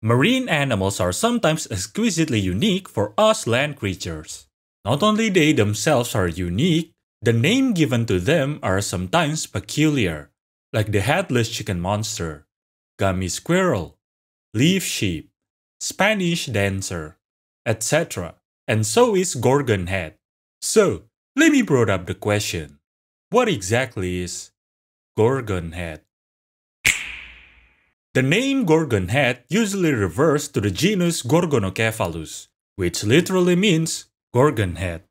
Marine animals are sometimes exquisitely unique for us land creatures. Not only they themselves are unique, the name given to them are sometimes peculiar, like the headless chicken monster, gummy squirrel, leaf sheep, Spanish dancer, etc. And so is gorgon head. So, let me brought up the question. What exactly is gorgon head? The name gorgon head usually refers to the genus Gorgonocephalus, which literally means gorgon head.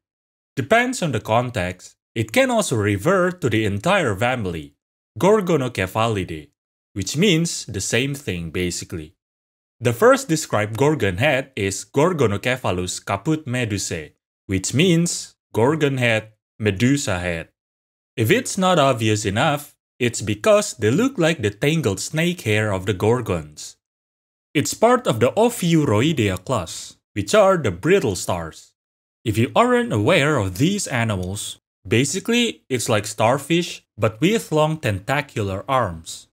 Depends on the context, it can also refer to the entire family, Gorgonocephalidae, which means the same thing basically. The first described gorgon head is Gorgonocephalus caput medusae, which means gorgon head, medusa head. If it's not obvious enough, it's because they look like the tangled snake hair of the gorgons. It's part of the Ophiuroidea class, which are the brittle stars. If you aren't aware of these animals, basically it's like starfish but with long tentacular arms.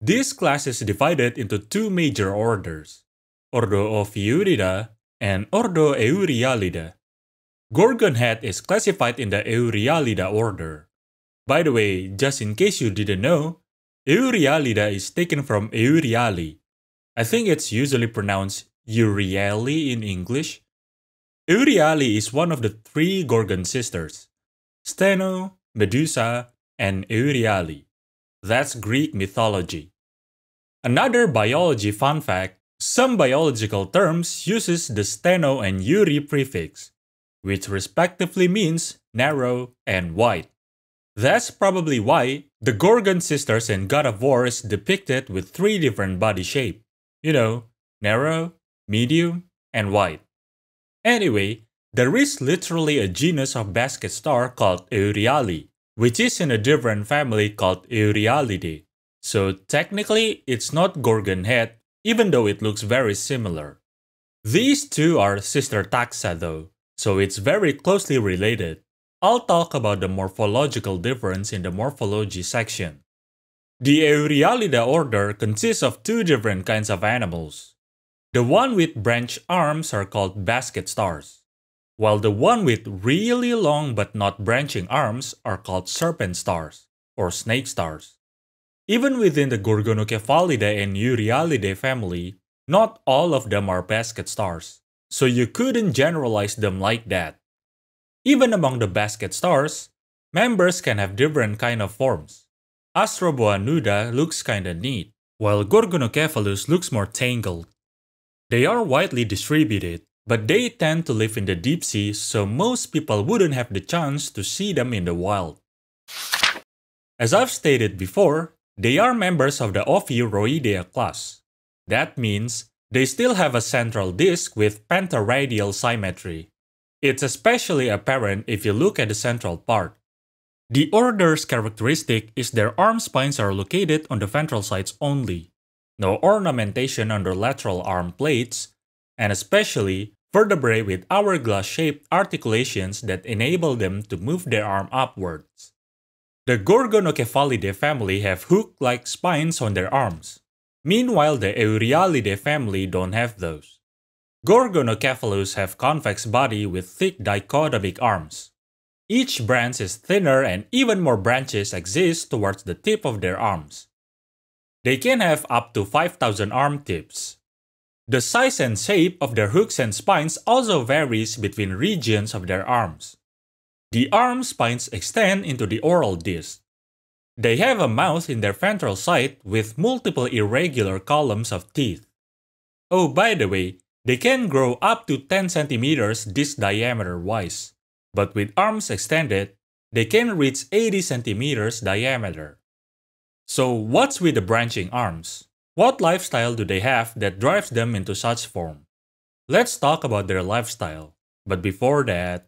This class is divided into two major orders, Ordo Ophiurida and Ordo Euryalida. Gorgon head is classified in the Euryalida order. By the way, just in case you didn't know, Euryalida is taken from Euryale. I think it's usually pronounced Euryale in English. Euryale is one of the three Gorgon sisters, Stheno, Medusa, and Euryale. That's Greek mythology. Another biology fun fact, some biological terms uses the steno and eury prefix, which respectively means narrow and wide. That's probably why the Gorgon sisters in God of War is depicted with three different body shape. You know, narrow, medium, and wide. Anyway, there is literally a genus of basket star called Euryale, which is in a different family called Euryalidae. So technically, it's not Gorgon head, even though it looks very similar. These two are sister taxa though, so it's very closely related. I'll talk about the morphological difference in the morphology section. The Euryalida order consists of two different kinds of animals. The one with branched arms are called basket stars, while the one with really long but not branching arms are called serpent stars, or snake stars. Even within the Gorgonocephalidae and Euryalidae family, not all of them are basket stars, so you couldn't generalize them like that. Even among the basket stars, members can have different kind of forms. Astroboa nuda looks kinda neat, while Gorgonocephalus looks more tangled. They are widely distributed, but they tend to live in the deep sea so most people wouldn't have the chance to see them in the wild. As I've stated before, they are members of the Ophiuroidea class. That means they still have a central disk with pentaradial symmetry. It's especially apparent if you look at the central part. The order's characteristic is their arm spines are located on the ventral sides only. No ornamentation on their lateral arm plates, and especially vertebrae with hourglass-shaped articulations that enable them to move their arm upwards. The Gorgonocephalidae family have hook-like spines on their arms. Meanwhile, the Euryalidae family don't have those. Gorgonocephalus have convex body with thick dichotomic arms. Each branch is thinner and even more branches exist towards the tip of their arms. They can have up to 5000 arm tips. The size and shape of their hooks and spines also varies between regions of their arms. The arm spines extend into the oral disc. They have a mouth in their ventral side with multiple irregular columns of teeth. Oh, by the way, they can grow up to 10 centimeters disc diameter wise, but with arms extended, they can reach 80 centimeters diameter. So what's with the branching arms? What lifestyle do they have that drives them into such form? Let's talk about their lifestyle. But before that,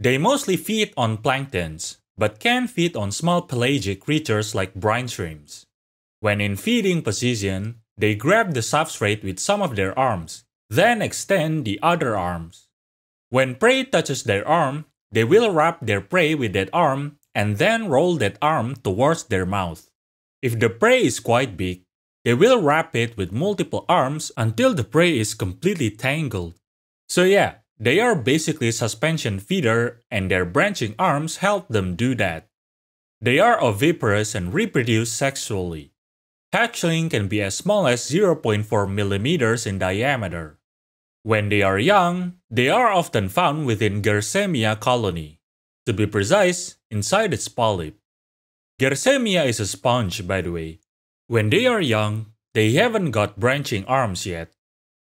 they mostly feed on planktons, but can feed on small pelagic creatures like brine shrimps. When in feeding position, they grab the substrate with some of their arms, then extend the other arms. When prey touches their arm, they will wrap their prey with that arm and then roll that arm towards their mouth. If the prey is quite big, they will wrap it with multiple arms until the prey is completely tangled. So yeah, they are basically suspension feeder and their branching arms help them do that. They are oviparous and reproduce sexually. Hatchling can be as small as 0.4 millimeters in diameter. When they are young, they are often found within Gersemia colony. To be precise, inside its polyp. Gersemia is a sponge, by the way. When they are young, they haven't got branching arms yet.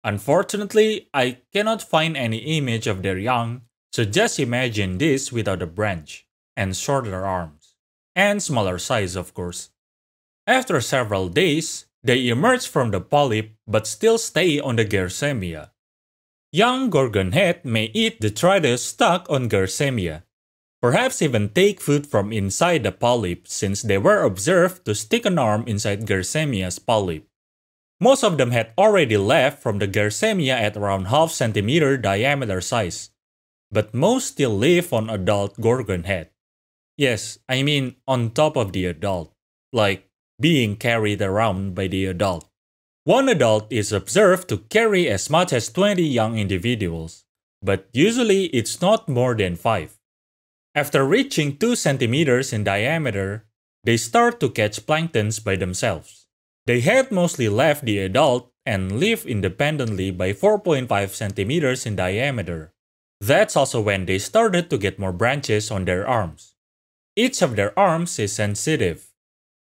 Unfortunately, I cannot find any image of their young, so just imagine this without a branch, and shorter arms, and smaller size of course. After several days, they emerge from the polyp but still stay on the Gersemia. Young gorgon head may eat detritus stuck on Gersemia, perhaps even take food from inside the polyp since they were observed to stick an arm inside Gersemia's polyp. Most of them had already left from the Gersemia at around half centimeter diameter size, but most still live on adult gorgon head. Yes, I mean on top of the adult, like being carried around by the adult. One adult is observed to carry as much as 20 young individuals, but usually it's not more than 5. After reaching 2 centimeters in diameter, they start to catch planktons by themselves. They had mostly left the adult and live independently by 4.5 centimeters in diameter. That's also when they started to get more branches on their arms. Each of their arms is sensitive.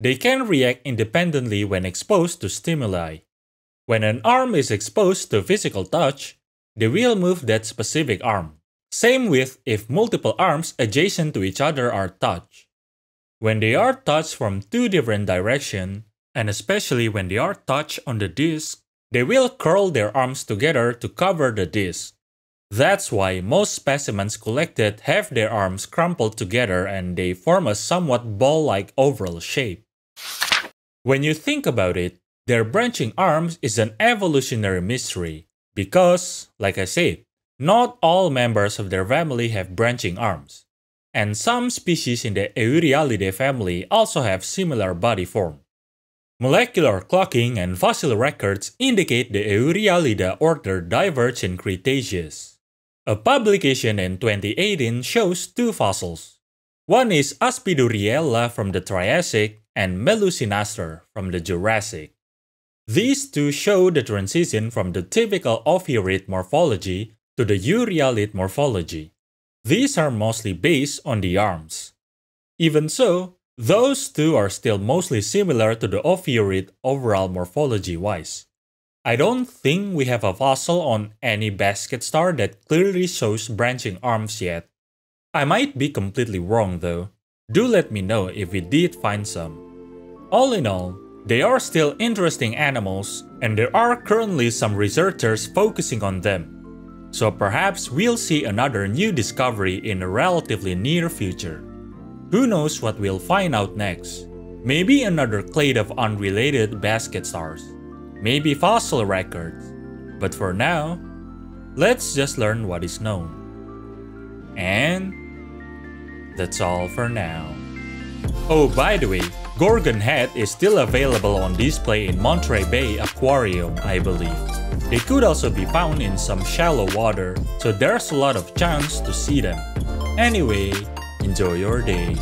They can react independently when exposed to stimuli. When an arm is exposed to physical touch, they will move that specific arm. Same with if multiple arms adjacent to each other are touched. When they are touched from two different directions, and especially when they are touched on the disc, they will curl their arms together to cover the disc. That's why most specimens collected have their arms crumpled together and they form a somewhat ball-like oval shape. When you think about it, their branching arms is an evolutionary mystery because, like I said, not all members of their family have branching arms, and some species in the Euryalidae family also have similar body form. Molecular clocking and fossil records indicate the Euryalida order diverged in Cretaceous. A publication in 2018 shows two fossils. One is Aspiduriella from the Triassic and Melusinaster from the Jurassic. These two show the transition from the typical Ophiurid morphology to the Euryalid morphology. These are mostly based on the arms. Even so, those two are still mostly similar to the Ophiurid overall morphology-wise. I don't think we have a fossil on any basket star that clearly shows branching arms yet. I might be completely wrong though. Do let me know if we did find some. All in all, they are still interesting animals and there are currently some researchers focusing on them. So perhaps we'll see another new discovery in a relatively near future. Who knows what we'll find out next? Maybe another clade of unrelated basket stars. Maybe fossil records. But for now, let's just learn what is known. And that's all for now. Oh, by the way, Gorgon Head is still available on display in Monterey Bay Aquarium, I believe. They could also be found in some shallow water, so there's a lot of chance to see them. Anyway, enjoy your day.